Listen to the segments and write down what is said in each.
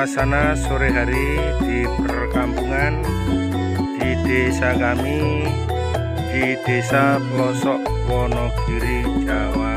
suasana sore hari di perkampungan di desa kami di desa pelosok Wonogiri Jawa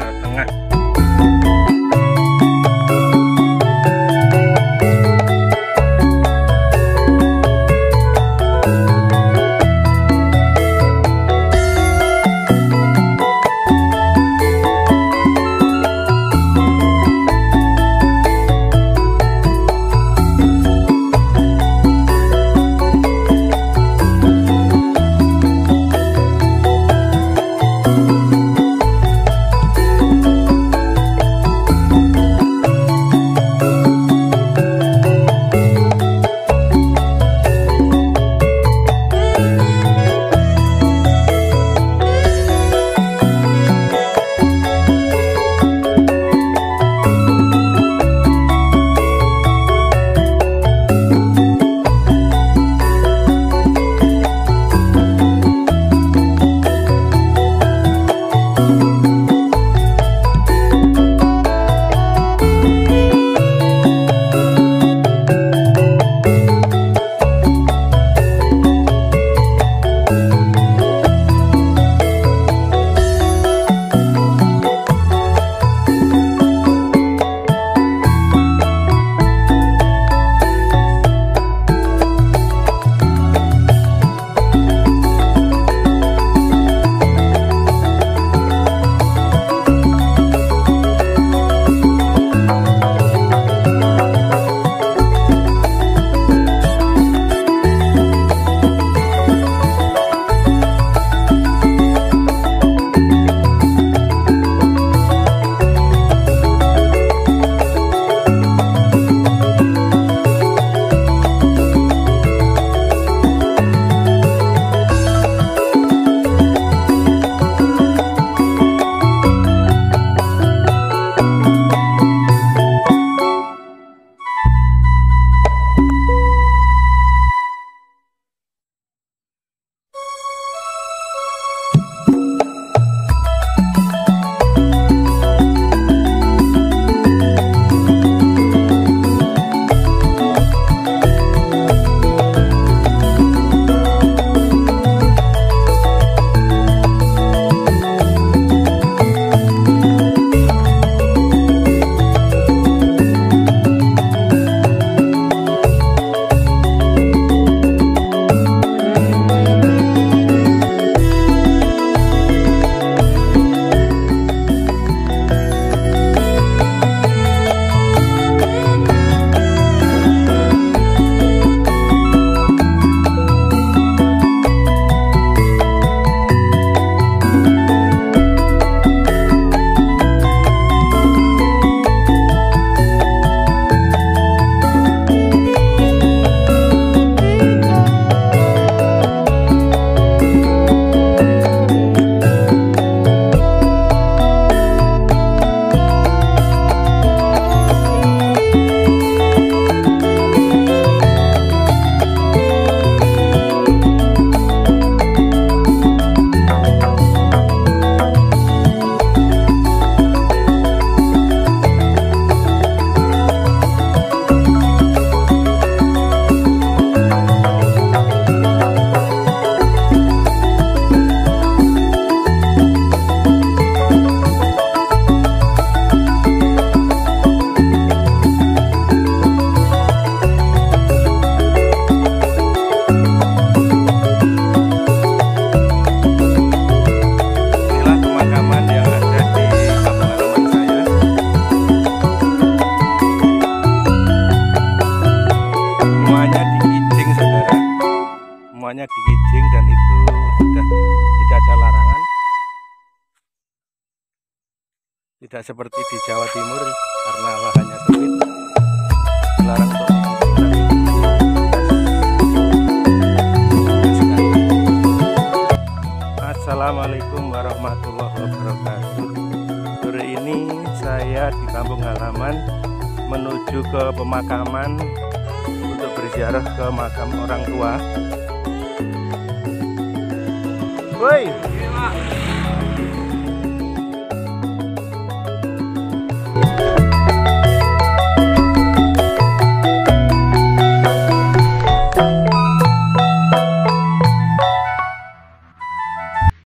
semuanya digijing dan itu sudah tidak ada larangan. Tidak seperti di Jawa Timur karena lahannya sempit. Dilarang untuk Assalamualaikum warahmatullahi wabarakatuh. Sore ini saya di kampung halaman menuju ke pemakaman untuk berziarah ke makam orang tua Oi!